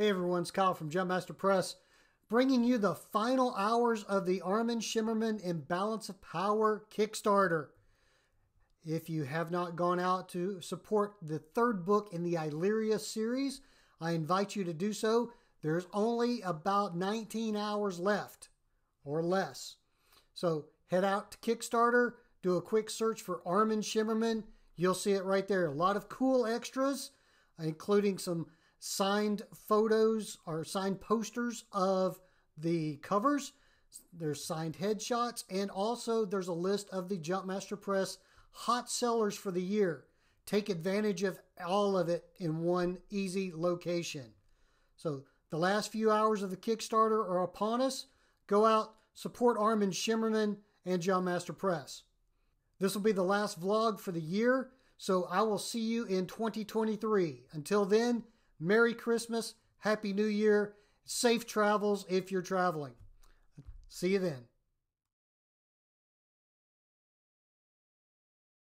Hey everyone, it's Kyle from Jumpmaster Press, bringing you the final hours of the Armin Shimerman Imbalance of Power Kickstarter. If you have not gone out to support the third book in the Illyria series, I invite you to do so. There's only about 19 hours left or less. So head out to Kickstarter, do a quick search for Armin Shimerman. You'll see it right there. A lot of cool extras, including some signed photos or signed posters of the covers. There's signed headshots, and also there's a list of the Jumpmaster Press hot sellers for the year. Take advantage of all of it in one easy location. So the last few hours of the Kickstarter are upon us. Go out, support Armin Shimerman and Jumpmaster Press. This will be the last vlog for the year, so I will see you in 2023. Until then, Merry Christmas, Happy New Year, safe travels if you're traveling. See you then.